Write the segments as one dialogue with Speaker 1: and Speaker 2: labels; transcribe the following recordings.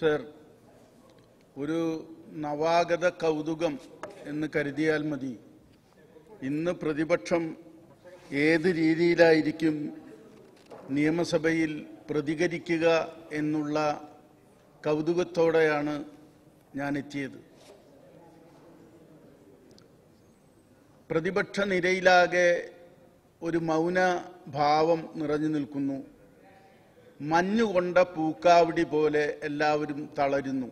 Speaker 1: Sir ഒരു നവാഗത കൗതുകം എന്ന് കരുതിയാൽ മതി. ഇന്ന് പ്രതിപക്ഷം ഏത് രീതിയിലായിരിക്കും നിയമസഭയിൽ പ്രതികരിക്കുക എന്നുള്ള കൗതുകത്തോടെയാണ് ഞാൻ എത്തിയത്. പ്രതിപക്ഷ നിരയിലാകെ ഒരു മൗന ഭാവം നിറഞ്ഞു നിൽക്കുന്നു. മഞ്ഞുകൊണ്ട പൂക്കാവടി പോലെ എല്ലാവരും തളരുന്നു.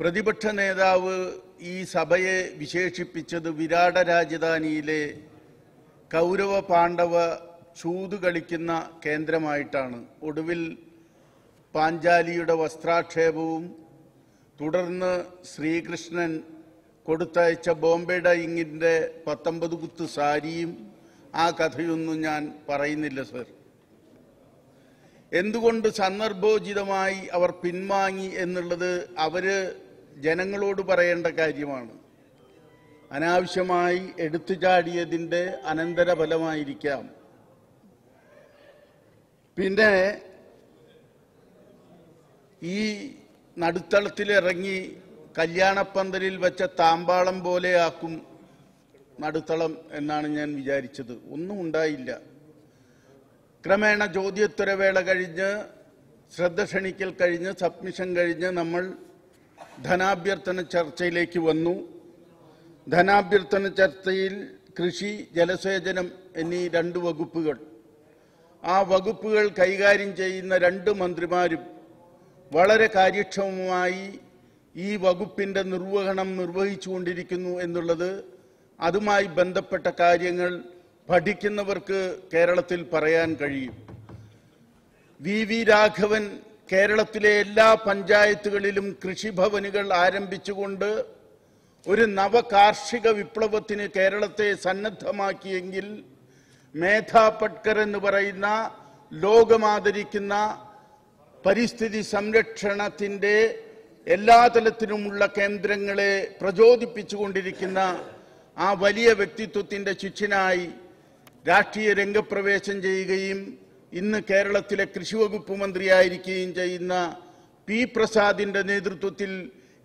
Speaker 1: പ്രതിപക്ഷ നേതാവ് ഈ സഭയെ വിശേഷിപ്പിച്ചത് വിരാട രാജധാനിയിലെ കൗരവ പാണ്ഡവ ചൂതു കളിക്കുന്ന കേന്ദ്രമായിട്ടാണ്. ഒടുവിൽ പാഞ്ചാലിയുടെ വസ്ത്രാക്ഷേപവും തുടർന്ന് ശ്രീകൃഷ്ണൻ കൊടുത്തയച്ച ബോംബെ ഡൈങ്ങിന്റെ പത്തൊമ്പത് കുത്ത് സാരിയും ആ കഥയൊന്നും ഞാൻ പറയുന്നില്ല സർ. എന്തുകൊണ്ട് സന്ദർഭോചിതമായി അവർ പിൻവാങ്ങി എന്നുള്ളത് അവർ ജനങ്ങളോട് പറയേണ്ട കാര്യമാണ്. അനാവശ്യമായി എടുത്തു ചാടിയതിന്റെ അനന്തരഫലമായിരിക്കാം. പിന്നെ ഈ നടുത്തളത്തിലിറങ്ങി കല്യാണപ്പന്തലിൽ വെച്ച താമ്പാളം പോലെയാക്കും നടുത്തളം എന്നാണ് ഞാൻ വിചാരിച്ചത്. ഒന്നും ഉണ്ടായില്ല. ക്രമേണ ചോദ്യോത്തരവേള കഴിഞ്ഞ് ശ്രദ്ധ ക്ഷണിക്കൽ കഴിഞ്ഞ് സബ്മിഷൻ കഴിഞ്ഞ് നമ്മൾ ധനാഭ്യർത്ഥന ചർച്ചയിലേക്ക് വന്നു. ധനാഭ്യർത്ഥന ചർച്ചയിൽ കൃഷി ജലസേചനം എന്നീ രണ്ട് വകുപ്പുകൾ. ആ വകുപ്പുകൾ കൈകാര്യം ചെയ്യുന്ന രണ്ട് മന്ത്രിമാരും വളരെ കാര്യക്ഷമമായി ഈ വകുപ്പിന്റെ നിർവഹണം നിർവഹിച്ചുകൊണ്ടിരിക്കുന്നു എന്നുള്ളത് അതുമായി ബന്ധപ്പെട്ട കാര്യങ്ങൾ പഠിക്കുന്നവർക്ക് കേരളത്തിൽ പറയാൻ കഴിയും. വി വി രാഘവൻ കേരളത്തിലെ എല്ലാ പഞ്ചായത്തുകളിലും കൃഷിഭവനുകൾ ആരംഭിച്ചുകൊണ്ട് ഒരു നവ കാർഷിക വിപ്ലവത്തിന് കേരളത്തെ സന്നദ്ധമാക്കിയെങ്കിൽ മേധാ പട്കർ എന്ന് പറയുന്ന ലോകമാദരിക്കുന്ന പരിസ്ഥിതി സംരക്ഷണത്തിന്റെ എല്ലാ തലത്തിലുമുള്ള കേന്ദ്രങ്ങളെ പ്രചോദിപ്പിച്ചുകൊണ്ടിരിക്കുന്ന ആ വലിയ വ്യക്തിത്വത്തിന്റെ ശിഷ്യനായി രാഷ്ട്രീയ രംഗപ്രവേശം ചെയ്യുകയും ഇന്ന് കേരളത്തിലെ കൃഷിവകുപ്പ് മന്ത്രിയായിരിക്കുകയും ചെയ്യുന്ന പി പ്രസാദിന്റെ നേതൃത്വത്തിൽ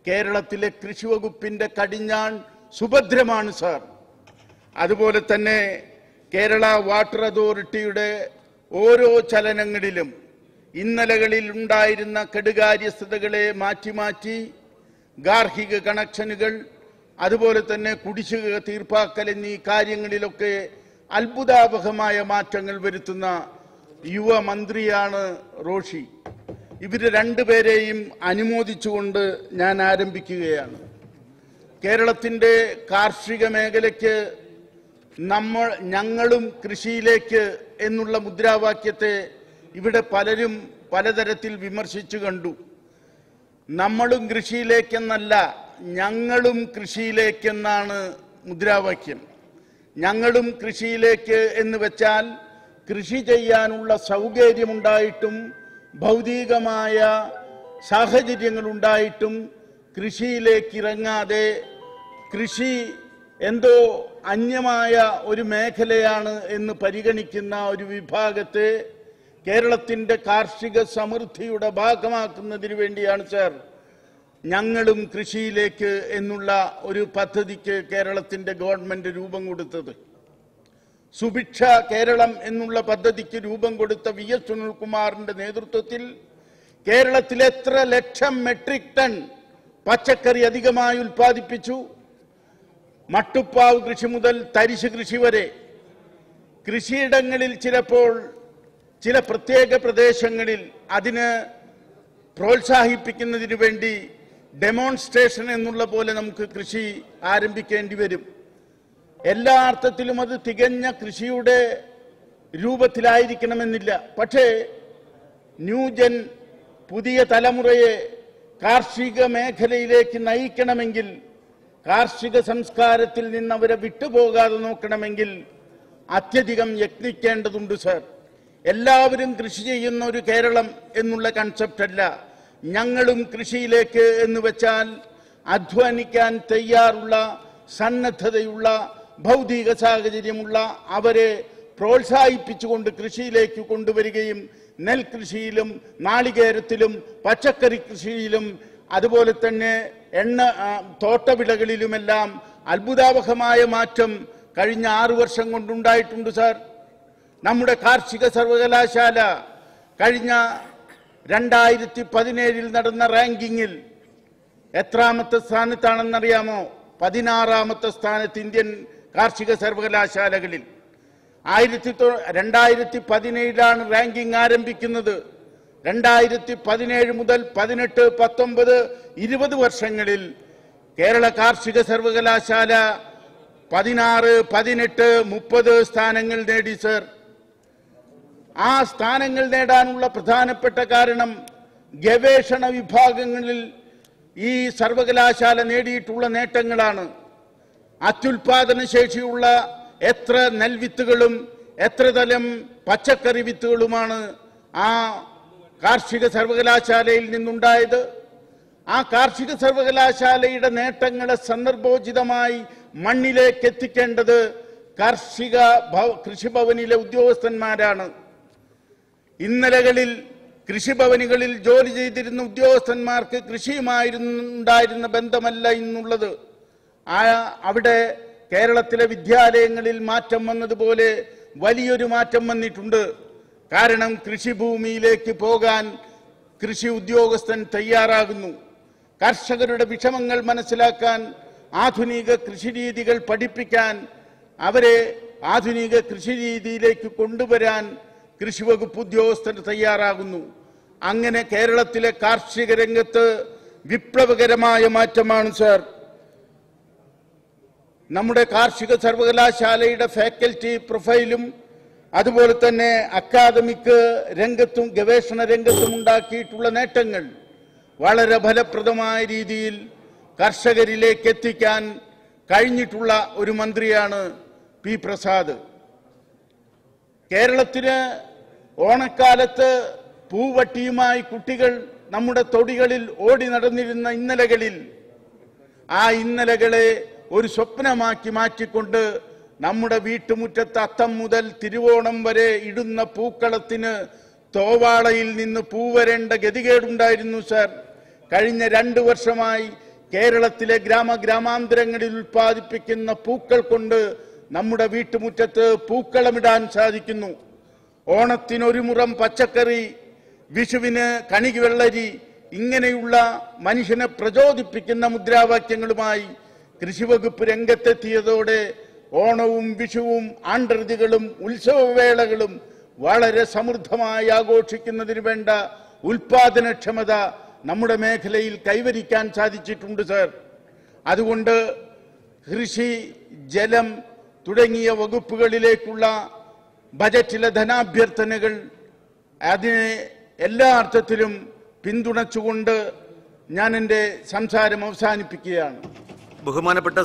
Speaker 1: കേരളത്തിലെ കൃഷിവകുപ്പിന്റെ കടിഞ്ഞാൺ സുഭദ്രമാണ് സാർ. അതുപോലെ തന്നെ കേരള വാട്ടർ അതോറിറ്റിയുടെ ഓരോ ചലനങ്ങളിലും ഇന്നലകളിൽ ഉണ്ടായിരുന്ന കെടുകാര്യസ്ഥതകളെ മാറ്റി മാറ്റി ഗാർഹിക കണക്ഷനുകൾ അതുപോലെ തന്നെ കുടിശ്ശിക തീർപ്പാക്കൽ എന്നീ കാര്യങ്ങളിലൊക്കെ അത്ഭുതാവഹമായ മാറ്റങ്ങൾ വരുത്തുന്ന യുവമന്ത്രിയാണ് റോഷി. ഇവർ രണ്ടുപേരെയും അനുമോദിച്ചുകൊണ്ട് ഞാൻ ആരംഭിക്കുകയാണ്. കേരളത്തിന്റെ കാർഷിക മേഖലയ്ക്ക് നമ്മൾ ഞങ്ങളും കൃഷിയിലേക്ക് എന്നുള്ള മുദ്രാവാക്യത്തെ ഇവിടെ പലരും പലതരത്തിൽ വിമർശിച്ചു കണ്ടു. നമ്മളും കൃഷിയിലേക്കെന്നല്ല ഞങ്ങളും കൃഷിയിലേക്കെന്നാണ് മുദ്രാവാക്യം. ഞങ്ങളും കൃഷിയിലേക്ക് എന്ന് വെച്ചാൽ കൃഷി ചെയ്യാനുള്ള സൗകര്യമുണ്ടായിട്ടും ഭൗതികമായ സാഹചര്യങ്ങളുണ്ടായിട്ടും കൃഷിയിലേക്ക് ഇറങ്ങാതെ കൃഷി എന്തോ അന്യമായ ഒരു മേഖലയാണ് എന്ന് പരിഗണിക്കുന്ന ഒരു വിഭാഗത്തെ കേരളത്തിന്റെ കാർഷിക സമൃദ്ധിയുടെ ഭാഗമാക്കുന്നതിന് വേണ്ടിയാണ് സാർ. ഞങ്ങളും കൃഷിയിലേക്ക് എന്നുള്ള ഒരു പദ്ധതിക്ക് കേരളത്തിന്റെ ഗവൺമെന്റ് രൂപം കൊടുത്തത്. സുഭിക്ഷ കേരളം എന്നുള്ള പദ്ധതിക്ക് രൂപം കൊടുത്ത വി എസ് സുനിൽകുമാറിന്റെ നേതൃത്വത്തിൽ കേരളത്തിൽ എത്ര ലക്ഷം മെട്രിക് ടൺ പച്ചക്കറി അധികമായി ഉൽപ്പാദിപ്പിച്ചു. മട്ടുപ്പാവ് കൃഷി മുതൽ തരിശ് കൃഷി വരെ. കൃഷിയിടങ്ങളിൽ ചിലപ്പോൾ ചില പ്രത്യേക പ്രദേശങ്ങളിൽ അതിന് പ്രോത്സാഹിപ്പിക്കുന്നതിന് വേണ്ടി ഡെമോൺസ്ട്രേഷൻ എന്നുള്ള പോലെ നമുക്ക് കൃഷി ആരംഭിക്കേണ്ടി വരും. എല്ലാ അർത്ഥത്തിലും അത് തികഞ്ഞ കൃഷിയുടെ രൂപത്തിലായിരിക്കണമെന്നില്ല. പക്ഷേ ന്യൂജൻ പുതിയ തലമുറയെ കാർഷിക മേഖലയിലേക്ക് നയിക്കണമെങ്കിൽ കാർഷിക സംസ്കാരത്തിൽ നിന്ന് അവരെ വിട്ടുപോകാതെ നോക്കണമെങ്കിൽ അത്യധികം യത്നിക്കേണ്ടതുണ്ട് സർ എല്ലാവരും കൃഷി ചെയ്യുന്ന ഒരു കേരളം എന്നുള്ള കൺസെപ്റ്റ് അല്ല. ഞങ്ങളും കൃഷിയിലേക്ക് എന്ന് വെച്ചാൽ അധ്വാനിക്കാൻ തയ്യാറുള്ള സന്നദ്ധതയുള്ള ഭൗതിക സാഹചര്യമുള്ള അവരെ പ്രോത്സാഹിപ്പിച്ചുകൊണ്ട് കൃഷിയിലേക്ക് കൊണ്ടുവരികയും നെൽകൃഷിയിലും നാളികേരത്തിലും പച്ചക്കറി കൃഷിയിലും അതുപോലെ തന്നെ എണ്ണ തോട്ടവിളകളിലുമെല്ലാം അത്ഭുതാവഹമായ മാറ്റം കഴിഞ്ഞ ആറു വർഷം കൊണ്ടുണ്ടായിട്ടുണ്ട് സാർ. നമ്മുടെ കാർഷിക സർവകലാശാല കഴിഞ്ഞ രണ്ടായിരത്തി പതിനേഴിൽ നടന്ന റാങ്കിങ്ങിൽ എത്രാമത്തെ സ്ഥാനത്താണെന്നറിയാമോ? പതിനാറാമത്തെ സ്ഥാനത്ത് ഇന്ത്യൻ കാർഷിക സർവകലാശാലകളിൽ. ആയിരത്തി രണ്ടായിരത്തി പതിനേഴിലാണ് റാങ്കിംഗ് ആരംഭിക്കുന്നത്. രണ്ടായിരത്തി പതിനേഴ് മുതൽ പതിനെട്ട് പത്തൊമ്പത് ഇരുപത് വർഷങ്ങളിൽ കേരള കാർഷിക സർവകലാശാല പതിനാറ് പതിനെട്ട് മുപ്പത് സ്ഥാനങ്ങൾ നേടി സർ. ആ സ്ഥാനങ്ങൾ നേടാനുള്ള പ്രധാനപ്പെട്ട കാരണം ഗവേഷണ വിഭാഗങ്ങളിൽ ഈ സർവകലാശാല നേടിയിട്ടുള്ള നേട്ടങ്ങളാണ്. അത്യുൽപാദന ശേഷിയുള്ള എത്ര നെൽവിത്തുകളും എത്ര തരം പച്ചക്കറി വിത്തുകളുമാണ് ആ കാർഷിക സർവകലാശാലയിൽ നിന്നുണ്ടായത്. ആ കാർഷിക സർവകലാശാലയുടെ നേട്ടങ്ങളെ സന്ദർഭോചിതമായി മണ്ണിലേക്ക് എത്തിക്കേണ്ടത് കാർഷിക കൃഷിഭവനിലെ ഉദ്യോഗസ്ഥന്മാരാണ്. ഇന്നലകളിൽ കൃഷിഭവനുകളിൽ ജോലി ചെയ്തിരുന്ന ഉദ്യോഗസ്ഥന്മാർക്ക് കൃഷിയുമായിരുന്നുണ്ടായിരുന്ന ബന്ധമല്ല ഇന്നുള്ളത്. ആ അവിടെ കേരളത്തിലെ വിദ്യാലയങ്ങളിൽ മാറ്റം വന്നതുപോലെ വലിയൊരു മാറ്റം വന്നിട്ടുണ്ട്. കാരണം കൃഷിഭൂമിയിലേക്ക് പോകാൻ കൃഷി ഉദ്യോഗസ്ഥൻ തയ്യാറാകുന്നു. കർഷകരുടെ വിഷമങ്ങൾ മനസ്സിലാക്കാൻ ആധുനിക കൃഷിരീതികൾ പഠിപ്പിക്കാൻ അവരെ ആധുനിക കൃഷിരീതിയിലേക്ക് കൊണ്ടുവരാൻ കൃഷി വകുപ്പ് ഉദ്യോഗസ്ഥർ തയ്യാറാകുന്നു. അങ്ങനെ കേരളത്തിലെ കാർഷിക രംഗത്ത് വിപ്ലവകരമായ മാറ്റമാണ് സർ. നമ്മുടെ കാർഷിക സർവകലാശാലയുടെ ഫാക്കൽറ്റി പ്രൊഫൈലും അതുപോലെ തന്നെ അക്കാദമിക് രംഗത്തും ഗവേഷണ രംഗത്തും ഉണ്ടാക്കിയിട്ടുള്ള നേട്ടങ്ങൾ വളരെ ഫലപ്രദമായ രീതിയിൽ കർഷകരിലേക്ക് എത്തിക്കാൻ കഴിഞ്ഞിട്ടുള്ള ഒരു മന്ത്രിയാണ് പി പ്രസാദ്. കേരളത്തിന് ഓണക്കാലത്ത് പൂവട്ടിയുമായി കുട്ടികൾ നമ്മുടെ തൊടികളിൽ ഓടി നടന്നിരുന്ന ഇന്നലകളിൽ ആ ഇന്നലകളെ ഒരു സ്വപ്നമാക്കി മാറ്റിക്കൊണ്ട് നമ്മുടെ വീട്ടുമുറ്റത്ത് അത്തം മുതൽ തിരുവോണം വരെ ഇടുന്ന പൂക്കളത്തിന് തോവാളയിൽ നിന്ന് പൂവരേണ്ട ഗതികേടുണ്ടായിരുന്നു സർ. കഴിഞ്ഞ രണ്ടു വർഷമായി കേരളത്തിലെ ഗ്രാമ ഗ്രാമാന്തരങ്ങളിൽ ഉൽപ്പാദിപ്പിക്കുന്ന പൂക്കൾ കൊണ്ട് നമ്മുടെ വീട്ടുമുറ്റത്ത് പൂക്കളമിടാൻ സാധിക്കുന്നു. ഓണത്തിന് ഒരു മുറം പച്ചക്കറി വിഷുവിന് കണികി വെള്ളരി ഇങ്ങനെയുള്ള മനുഷ്യനെ പ്രചോദിപ്പിക്കുന്ന മുദ്രാവാക്യങ്ങളുമായി കൃഷിവകുപ്പ് രംഗത്തെത്തിയതോടെ ഓണവും വിഷുവും ആണ്ടൃതികളും ഉത്സവവേളകളും വളരെ സമൃദ്ധമായി ആഘോഷിക്കുന്നതിന് വേണ്ട ഉൽപാദനക്ഷമത നമ്മുടെ മേഖലയിൽ കൈവരിക്കാൻ സാധിച്ചിട്ടുണ്ട് സർ. അതുകൊണ്ട് കൃഷി ജലം തുടങ്ങിയ വകുപ്പുകളിലേക്കുള്ള ബജറ്റിലെ ധനാഭ്യർത്ഥനകൾ അതിനെ എല്ലാ അർത്ഥത്തിലും പിന്തുണച്ചുകൊണ്ട് ഞാൻ എന്റെ സംസാരം അവസാനിപ്പിക്കുകയാണ്.
Speaker 2: ബഹുമാനപ്പെട്ട